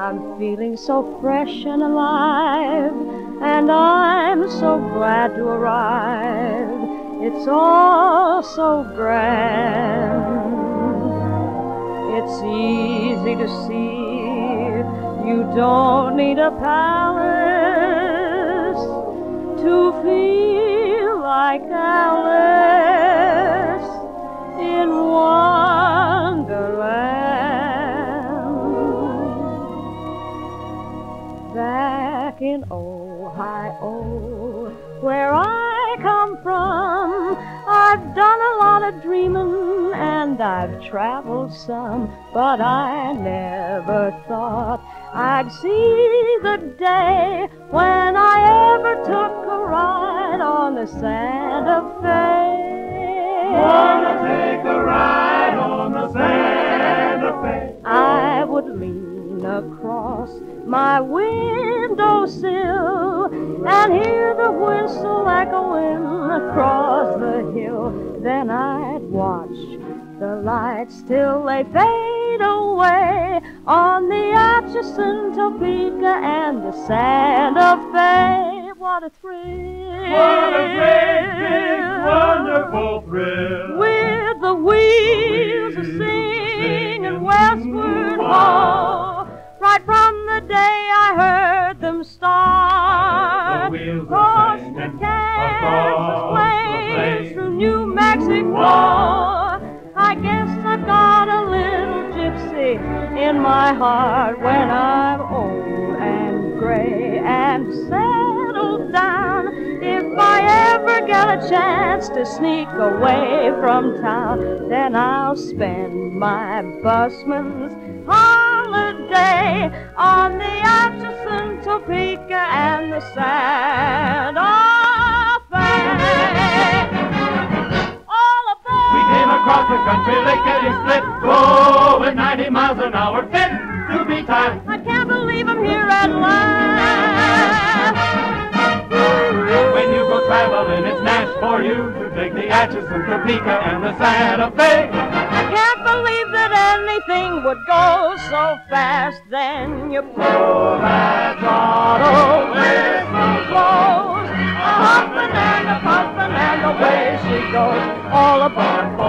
I'm feeling so fresh and alive, and I'm so glad to arrive. It's all so grand. It's easy to see you don't need a palace to feel like Alice in Wonderland. In Ohio, where I come from, I've done a lot of dreaming and I've traveled some, but I never thought I'd see the day when I ever took a ride on the Santa Fe. Wanna take a ride on the Santa Fe? I would lean across my windowsill and hear the whistle echoing across the hill. Then I'd watch the lights till they fade away on the Atchison, Topeka, and the Santa Fe. What a thrill! What a great, big, wonderful thrill! With the wheels a singing westward ho, right from Across the Kansas plains, plains. through New Mexico. I guess I've got a little gypsy in my heart when I'm old and gray and settled down. If I ever get a chance to sneak away from town, then I'll spend my busman's holiday on the Atchison, Topeka, and the Santa Fe. All of them. We came across the country lickety split, going 90 miles an hour, fit to be tied. I can't believe I'm here at last. When you go traveling, it's Nash for you to take the Atchison, Topeka, and the Santa Fe. Believe that anything would go so fast. Then you pull that throttle, whistle blows, a humping and a pumping, and away she goes, all aboard.